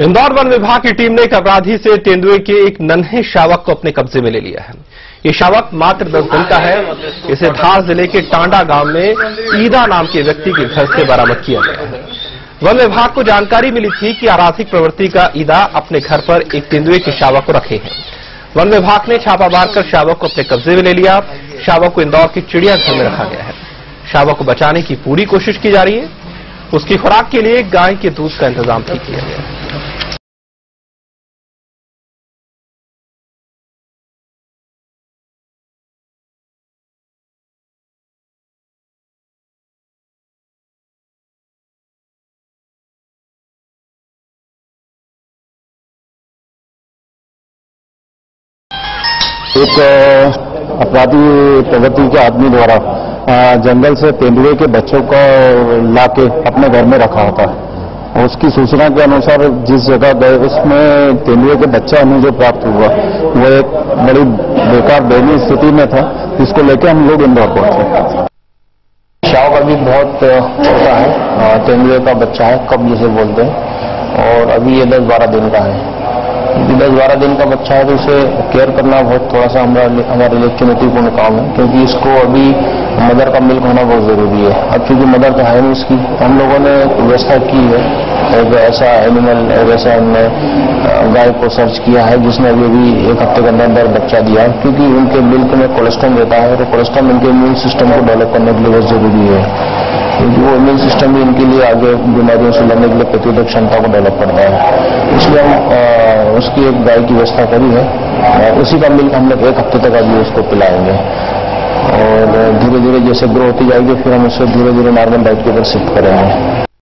Indore one विभाग की team ने एक अपराधी से तेंदुए के एक नन्हे शावक को अपने कब्जे में ले लिया है। ये शावक मात्र 10 दिन का है। इसे धार ज़िले के टांडा गाँव में ईदा नाम के व्यक्ति के घर से बरामद किया गया है। वन विभाग को जानकारी मिली थी कि आराधिक प्रवृत्ति का ईदा अपने घर पर एक तेंदुए के शावक को रखे हैं। वन विभाग ने छापा मारकर शावक को अपने कब्जे में ले लिया। शावक को इंदौर के चिड़ियाघर में रखा गया है। शावक को बचाने की पूरी कोशिश की जा रही है। उसकी खुराक के लिए गाय के दूध का इंतज़ाम भी किया गया। एक अपराधी प्रगति के आदमी द्वारा जंगल से तेंदुए के बच्चों को लाके अपने घर में रखा होता है। उसकी सूचना के अनुसार जिस जगह गए, उसमें तेंदुए के बच्चा हमें जो प्राप्त हुआ, वो एक बड़ी बेकार दयनीय स्थिति में था, जिसको लेकर हम लोग इंदौर पहुँचे। शाव अभी बहुत छोटा है तेंदुए का बच्चा है, कब जिसे बोलते हैं, और अभी ये दस बारह दिन का है। दस बारह दिन का बच्चा है तो उसे केयर करना बहुत थोड़ा सा हमारा, हमारे लिए चुनौतीपूर्ण काम है, क्योंकि इसको अभी मदर का मिल्क होना बहुत ज़रूरी है। अब क्योंकि मदर तो है नहीं उसकी, हम लोगों ने व्यवस्था की है। एक ऐसा एनिमल एक ऐसा हमने गाय को सर्च किया है, जिसने अभी अभी एक हफ़्ते के अंदर अंदर बच्चा दिया क्योंकि उनके मिल्क में कोलेस्ट्रॉल रहता है तो कोलेस्ट्रॉल उनके इम्यून सिस्टम को डेवलप करने के लिए बहुत ज़रूरी है। क्योंकि वो इम्यून सिस्टम भी इनके लिए आगे बीमारियों से लड़ने के लिए प्रतिरोधक क्षमता को डेवलप करता है। इसलिए हम उसकी एक गाय की व्यवस्था करी है। उसी का मिल्क हम लोग एक हफ़्ते तक अभी उसको पिलाएँगे। और धीरे धीरे जैसे ग्रो होती जाएगी, फिर हम उससे धीरे धीरे नॉर्मल डाइट के ऊपर शिफ्ट करेंगे।